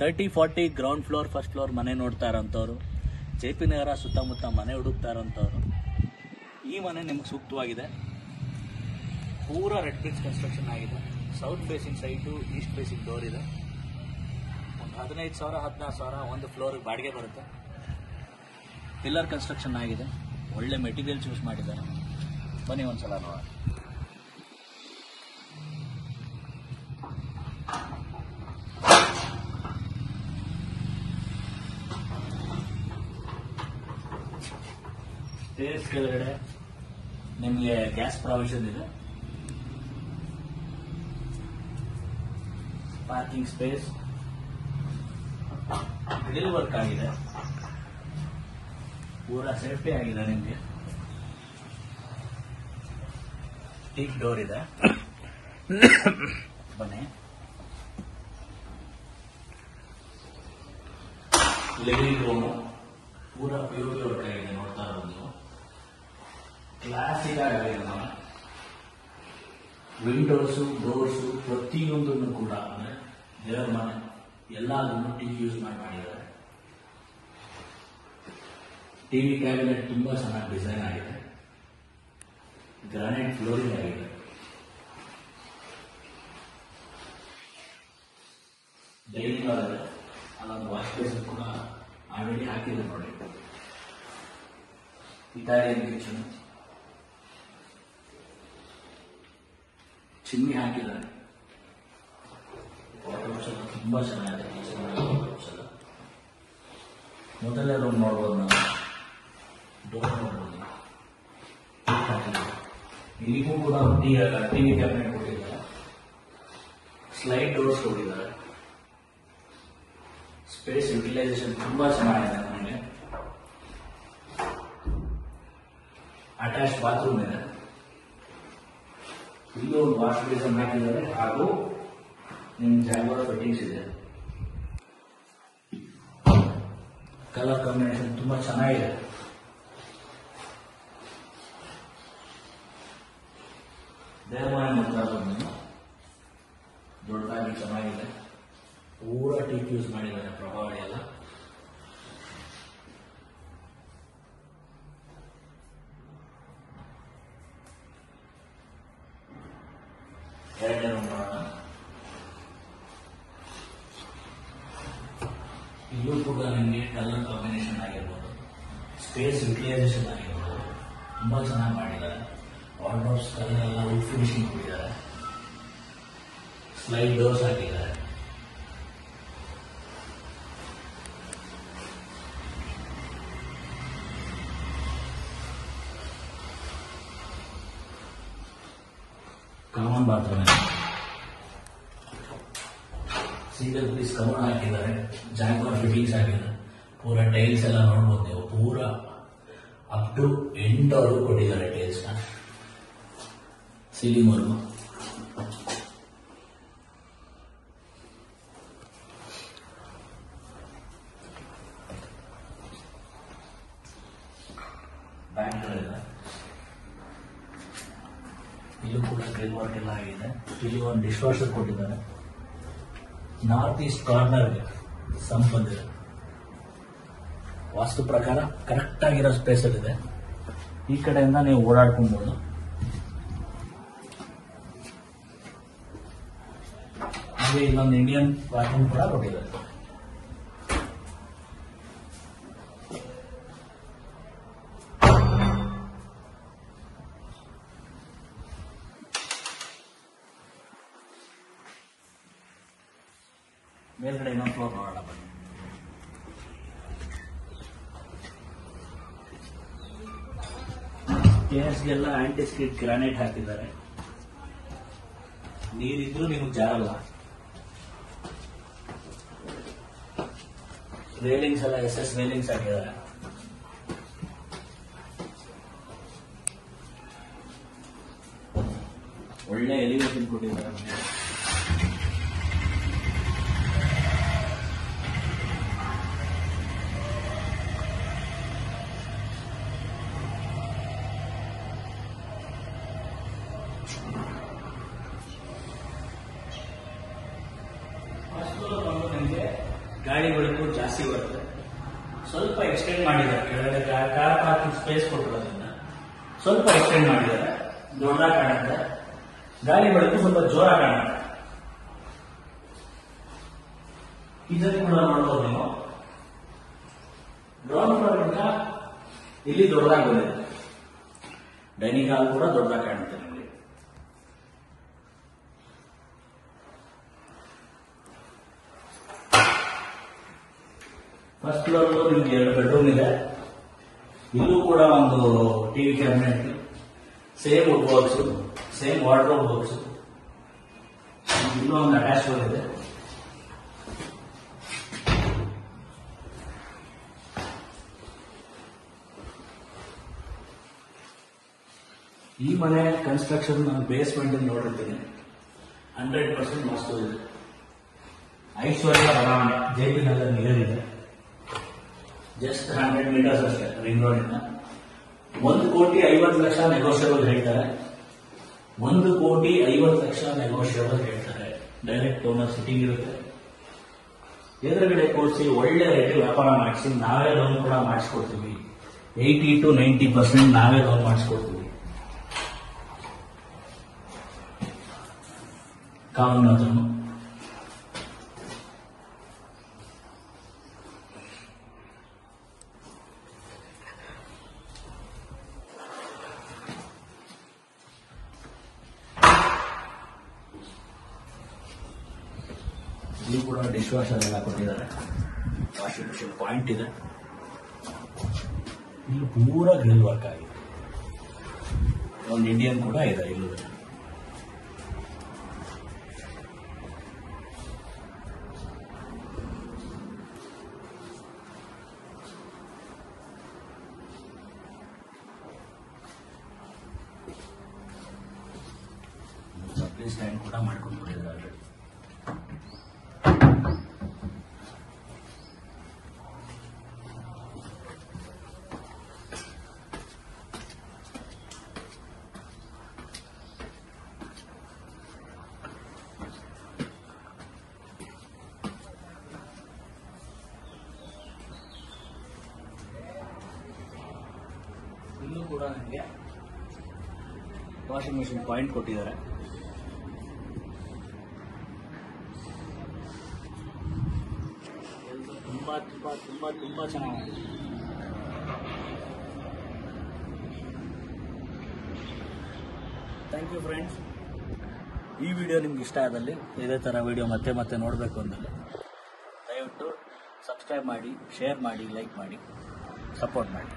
Thirty, forty ground floor first floor ಮನೆ ನೋಡ್ತಾ ಇರೋಂಥವ್ರು. J P ನಗರ ಸುತ್ತಮುತ್ತ ಮನೆ ಹುಡುಕ್ತಾ ಇರೋಂಥವ್ರು. ಈ ಮನೆ ನಿಮ್ಗೆ ಸೂಕ್ತವಾಗಿದೆ. ಪೂರ ರೆಡ್ ಬ್ರಿಕ್ಸ್ ಕನ್ಸ್ಟ್ರಕ್ಷನ್ ಆಗಿದೆ. South facing site east facing door ಇದೆ. ಒಂದು ಹದಿನೈದು ಸಾವಿರ, ಹದಿನಾರು ಸಾವಿರ ಒಂದು ಫ್ಲೋರಿಗೆ ಬಾಡಿಗೆ ಬರುತ್ತೆ. ಪಿಲ್ಲರ್ ಕನ್ಸ್ಟ್ರಕ್ಷನ್ ಆಗಿದೆ. ಒಳ್ಳೆ ಮೆಟೀರಿಯಲ್ ಚೂಸ್ ಮಾಡಿದ್ದಾರೆ. ಬನ್ನಿ ಒಂದ್ಸಲ ನೋಡೋಣ. ಸ್ಟೇರ್ಸ್ ಕೆಳಗಡೆ ನಿಮಗೆ ಗ್ಯಾಸ್ ಪ್ರಾವಿಷನ್ ಇದೆ. Parking space. ಗ್ರಿಲ್ ವರ್ಕ್ ಆಗಿದೆ. ಪೂರ ಸೇಫ್ಟಿ ಆಗಿದೆ ನಿಮಗೆ. ಟೀಕ್ ಡೋರ್ ಇದೆ. ಬನ್ನಿ. ಲಿವಿಂಗ್ ರೂಮು ಪೂರ ಪ್ಯೂರ್ ವರ್ಕ್ ಆಗಿದೆ ನೋಡ್ತಾ ಇರೋದು ಆಗಿದೆ ಮನೆ ವಿಂಡೋಸು ಡೋರ್ಸು ಪ್ರತಿಯೊಂದನ್ನು ಕೂಡ ಅಂದ್ರೆ ದೇವರ ಮನೆ ಯೂಸ್ ಮಾಡಿ ಮಾಡಿದ್ದಾರೆ. ಟಿವಿ ಕ್ಯಾಬಿನೆಟ್ ತುಂಬಾ ಚೆನ್ನಾಗಿ ಡಿಸೈನ್ ಆಗಿದೆ. ಗ್ರಾನೈಟ್ ಫ್ಲೋರಿಂಗ್ ಆಗಿದೆ. ಡೈನಿಂಗ್ ಇದೆ ಅಲ್ಲೊಂದು ವಾಶ್ ಬೇಸನ್ ಕೂಡ ಆಲ್ರೆಡಿ ಹಾಕಿದೆ ನೋಡಿ. ಇಟಾಲಿಯನ್ ಕಿಚನ್ ಚಿಮ್ನಿ ಹಾಕಿದ್ದಾರೆ ವಾಟರ್ಸ್ ಎಲ್ಲ ತುಂಬಾ ಚೆನ್ನಾಗಿದೆ ಕಿಚನ್ ವಾಟರ್ಸ್ ಎಲ್ಲ ಮೊದಲನೇ ರೂಮ್ ನೋಡ್ಬೋದು ನಾವು ಡೋರ್ ನೋಡ್ಬೋದು ಹಾಕಿದ್ದಾರೆ. ಇಲ್ಲಿಗೂ ಕೂಡ ಟಿವಿ ಕ್ಯಾಬಿನೆಟ್ ಕೊಟ್ಟಿದ್ದಾರೆ ಸ್ಲೈಡ್ ಡೋರ್ಸ್ ಕೊಟ್ಟಿದ್ದಾರೆ ಸ್ಪೇಸ್ ಯುಟಿಲೈಸೇಷನ್ ತುಂಬಾ ಚೆನ್ನಾಗಿದೆ ನಮಗೆ ಅಟ್ಯಾಚ್ ಬಾತ್ರೂಮ್ ಇದೆ ಇಲ್ಲೂ ಒಂದು ವಾಶ್ ಬೇಸನ್ ಹಾಕಿದ್ದಾರೆ ಹಾಗೂ ನಿಮ್ ಜಾಗರ ಫಿಟ್ಟಿಂಗ್ಸ್ ಇದೆ ಕಲರ್ ಕಾಂಬಿನೇಷನ್ ತುಂಬಾ ಚೆನ್ನಾಗಿದೆ ದೇವಮಾನ ನೋಡ್ತಾ ಇರೋದು ನೀವು ದೊಡ್ಡದಾಗಿ ಚೆನ್ನಾಗಿದೆ ಪೂರ ಟೀಕ್ ಯೂಸ್ ಮಾಡಿದ್ದಾರೆ ಪ್ರಭಾವಳಿ ಎಲ್ಲ ಎರಡನೇ ರೂಮ್ ನೋಡೋಣ ಇಲ್ಲೂ ಕೂಡ ನಿಮಗೆ ಕಲರ್ ಕಾಂಬಿನೇಷನ್ ಆಗಿರ್ಬೋದು ಸ್ಪೇಸ್ ಯುಟಿಲೈಸೇಷನ್ ಆಗಿರ್ಬೋದು ತುಂಬಾ ಚೆನ್ನಾಗಿ ಮಾಡಿದ್ದಾರೆ ವಾರ್ಡ್ರೋಬ್ಸ್ ಕಲರ್ ಎಲ್ಲ ವುಡ್ ಫಿನಿಶಿಂಗ್ ಕೊಟ್ಟಿದ್ದಾರೆ ಸ್ಲೈಡ್ ಡೋರ್ಸ್ ಹಾಕಿದ್ದಾರೆ ಕಾಮನ್ ಬಾತ್ರೂಮ್ ಇದೆ ಸಿಂಗಲ್ ಪೀಸ್ ಕಮಣ ಹಾಕಿದ್ದಾರೆ. ಜಾಗ್ವಾರ್ ಫಿಟ್ಟಿಂಗ್ಸ್ ಹಾಕಿದ್ದಾರೆ. ಪೂರ ಟೈಲ್ಸ್ ಎಲ್ಲ ನೋಡ್ಬೋದು ನೀವು. ಪೂರ ಅಪ್ ಟು ಎಂಟವರೆಗೂ ಕೊಟ್ಟಿದ್ದಾರೆ ಟೈಲ್ಸ್ನ. ಸೀಲಿಂಗ್ ವರ್ಗು ಬ್ಯಾಂಕ್ಗಳಿದೆ ಇಲ್ಲೂ ಕೂಡ ಕ್ಲೀನ್ ವರ್ಕ್ ಎಲ್ಲ ಆಗಿದೆ. ಇಲ್ಲಿ ಒಂದು ಡಿಶ್ ವಾಷರ್ ಕೊಟ್ಟಿದ್ದಾರೆ. ನಾರ್ತ್ ಈಸ್ಟ್ ಕಾರ್ನರ್ಗೆ ಸಂಬಂಧ. ಬಂದಿದೆ ವಾಸ್ತು ಪ್ರಕಾರ ಕರೆಕ್ಟ್ ಆಗಿರೋ ಸ್ಪೇಸ್ ಇದೆ. ಈ ಕಡೆಯಿಂದ ನೀವು ಓಡಾಡ್ಕೊಬಹುದು ಹಾಗೆ ಇಲ್ಲೊಂದು ಇಂಡಿಯನ್ ಪಾರ್ಕಿಂಗ್ ಕೂಡ ಕೊಟ್ಟಿದ್ದಾರೆ. ಮೇಲ್ಗಡೆ ಇನ್ನೊಂದು ಫ್ಲೋರ್ ನೋಡೋಣ ಬನ್ನಿ. ಸ್ಟೇರ್ಸ್ಗೆಲ್ಲ ಆಂಟಿ ಗ್ರಾನೈಟ್ ಹಾಕಿದ್ದಾರೆ. ನೀರಿದ್ರು ನಿಮ್ಗೆ ಜಾರಲ್ಲ. ರೇಲಿಂಗ್ಸ್ ಎಲ್ಲ ಎಸ್ ಎಸ್ ರೇಲಿಂಗ್ಸ್ ಹಾಕಿದ್ದಾರೆ. ಒಳ್ಳೆ ಎಲಿವೇಷನ್ ಕೊಟ್ಟಿದ್ದಾರೆ. ಗಾಳಿ ಬೆಳಕು ಜಾಸ್ತಿ ಬರುತ್ತೆ. ಸ್ವಲ್ಪ ಎಕ್ಸ್ಟೆಂಡ್ ಮಾಡಿದ್ದಾರೆ. ಕೆಳಗಡೆ ಕಾರ್ ಪಾರ್ಕಿಂಗ್ ಸ್ಪೇಸ್ ಕೊಟ್ಟಿರೋದ್ರಿಂದ ಸ್ವಲ್ಪ ಎಕ್ಸ್ಟೆಂಡ್ ಮಾಡಿದ್ದಾರೆ. ದೊಡ್ಡದಾಗಿ ಕಾಣುತ್ತೆ ಗಾಳಿ ಬೆಳಕು ಸ್ವಲ್ಪ ಜೋರ ಕಾಣುತ್ತೆ ಇದನ್ನು ಕೂಡ ನೋಡ್ಬೋದು ನೀವು. ಗ್ರೌಂಡ್ ಫ್ಲೋರ್ ಇಲ್ಲಿ ದೊಡ್ಡದಾಗಿ ಬಂದಿದೆ. ಡೈನಿಂಗ್ ಹಾಲ್ ಕೂಡ ದೊಡ್ಡದಾಗಿ ಕಾಣುತ್ತೆ ನಿಮಗೆ ಫಸ್ಟ್ ಫ್ಲೋರ್ ನಿಮ್ಗೆ ಎರಡು ಬೆಡ್ರೂಮ್ ಇದೆ. ಇಲ್ಲೂ ಕೂಡ ಒಂದು TV cabinet same wood box same wardrobe box ಇನ್ನೂ ಒಂದು ಅಟ್ಯಾಚ್ ಇದೆ. ಈ ಮನೆ ಕನ್ಸ್ಟ್ರಕ್ಷನ್ ನಾನು ಬೇಸ್ಮೆಂಟ್ ನೋಡಿರ್ತೀನಿ. ಹಂಡ್ರೆಡ್ ಪರ್ಸೆಂಟ್ ಮಸ್ತು ಇದೆ. ಐಶ್ವರ್ಯ ಬಡಾವಣೆ ನೀರಿದೆ. ಜಸ್ಟ್ ಹಂಡ್ರೆಡ್ ಮೀಟರ್ಸ್ ಅಷ್ಟೇ ರಿಂಗ್ ರೋಡಿಂದ ಒಂದು ಕೋಟಿ ಐವತ್ತು ಲಕ್ಷ ನೆಗೋಷಿಯಬಲ್ ಹೇಳ್ತಾರೆ. ಒಂದು ಕೋಟಿ ಐವತ್ತು ಲಕ್ಷ ನೆಗೋಷಿಯಬಲ್ ಹೇಳ್ತಾರೆ. ಡೈರೆಕ್ಟ್ ಓನರ್ ಸಿಟಿಂಗ್ ಇರುತ್ತೆ. ಎದುರುಗಡೆ ಕೂರಿಸಿ ಒಳ್ಳೆ ರೇಟ್ ವ್ಯಾಪಾರ ಮಾಡಿಸಿ ನಾವೇ ಲೋನ್ ಕೂಡ ಮಾಡಿಸ್ಕೊಡ್ತೀವಿ. ಏಯ್ಟಿ ಟು ನೈಂಟಿ ಪರ್ಸೆಂಟ್ ನಾವೇ ಲೋನ್ ಮಾಡಿಸ್ಕೊಡ್ತೀವಿ. ಕಾನೂನು ಇಲ್ಲಿ ಕೂಡ ಡಿಶ್ ವಾಷರ್ ಎಲ್ಲ ಕೊಟ್ಟಿದ್ದಾರೆ. ವಾಷಿಂಗ್ ಮಿಷಿನ್ ಪಾಯಿಂಟ್ ಇದೆ. ಇಲ್ಲಿ ಪೂರ ಗ್ರಿಲ್ ವರ್ಕ್ ಆಗಿದೆ. ಒಂದು ಇಂಡಿಯನ್ ಕೂಡ ಇದೆ ಇಲ್ಲಿ. ಸ್ಟ್ಯಾಂಡ್ ಕೂಡ ಮಾಡ್ಕೊಂಡು ಕೊಟ್ಟಿದ್ದಾರೆ already. ಇಲ್ಲೂ ಕೂಡ ನನಗೆ ವಾಷಿಂಗ್ ಮಿಷಿನ್ ಪಾಯಿಂಟ್ ಕೊಟ್ಟಿದ್ದಾರೆ. ತುಂಬ ತುಂಬಾ ತುಂಬಾ ತುಂಬಾ ಚೆನ್ನಾಗಿದೆ. ಥ್ಯಾಂಕ್ ಯು ಫ್ರೆಂಡ್ಸ್ ಈ ವಿಡಿಯೋ ನಿಮ್ಗೆ ಇಷ್ಟ ಆದಲ್ಲಿ ಇದೇ ಥರ ವಿಡಿಯೋ ಮತ್ತೆ ಮತ್ತೆ ನೋಡಬೇಕು ಅಂದಲ್ಲಿ ದಯವಿಟ್ಟು ಸಬ್ಸ್ಕ್ರೈಬ್ ಮಾಡಿ ಶೇರ್ ಮಾಡಿ ಲೈಕ್ ಮಾಡಿ ಸಪೋರ್ಟ್ ಮಾಡಿ.